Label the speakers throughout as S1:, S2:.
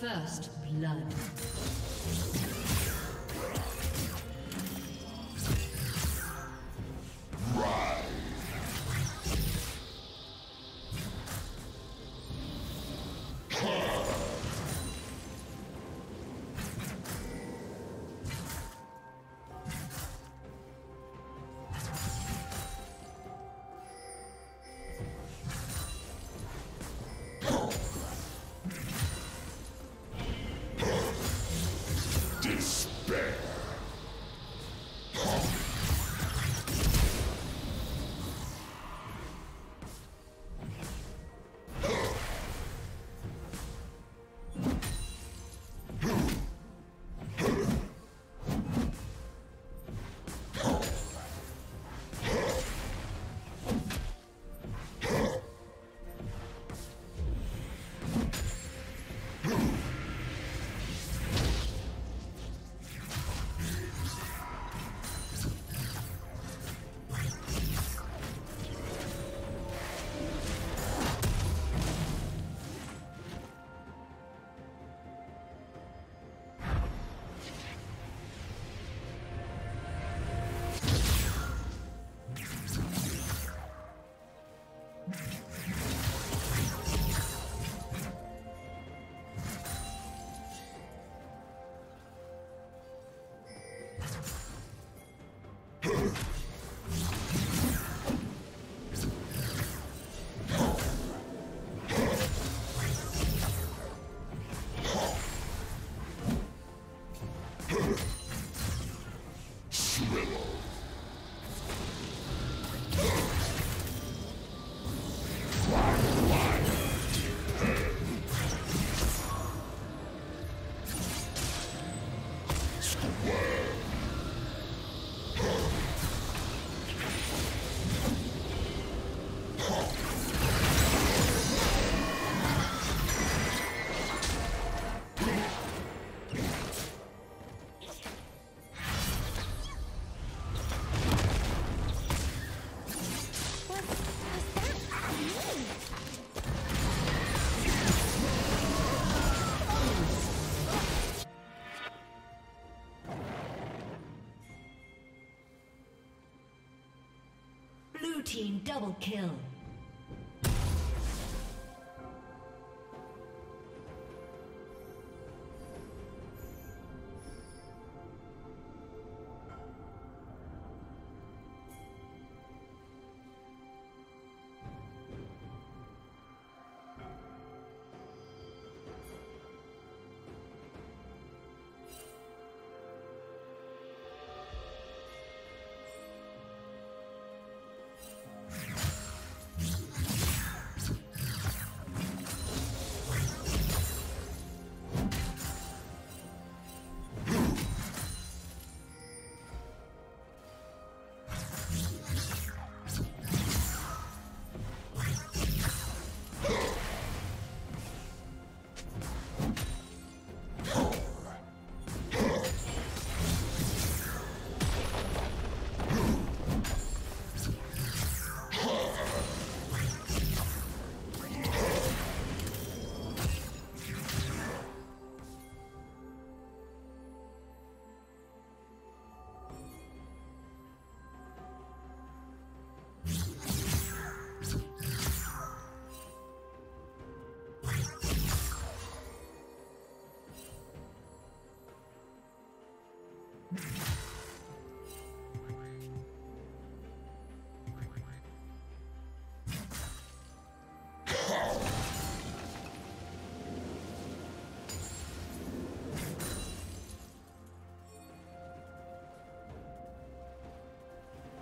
S1: First blood. Team double kill.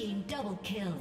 S1: Team double kill.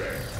S1: Red.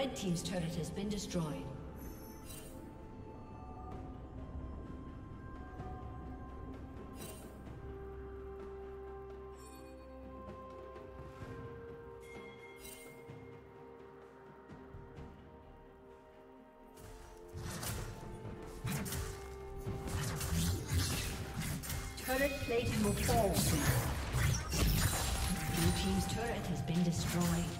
S2: Red Team's turret has been destroyed.
S1: Turret plate will fall soon. Blue Team's turret has been destroyed.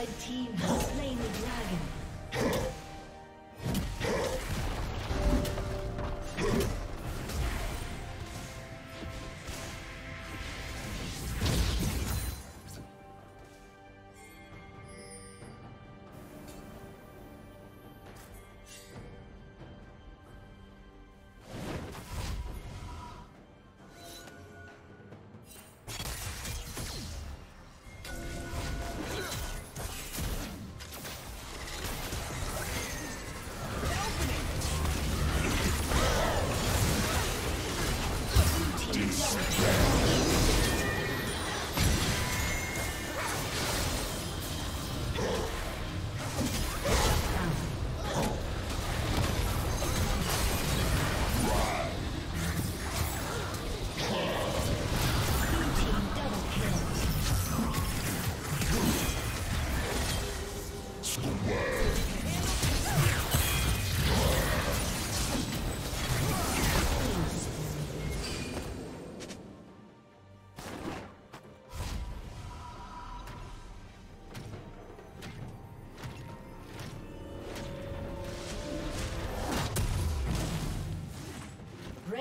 S1: Red team has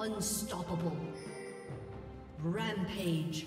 S1: Unstoppable. Rampage.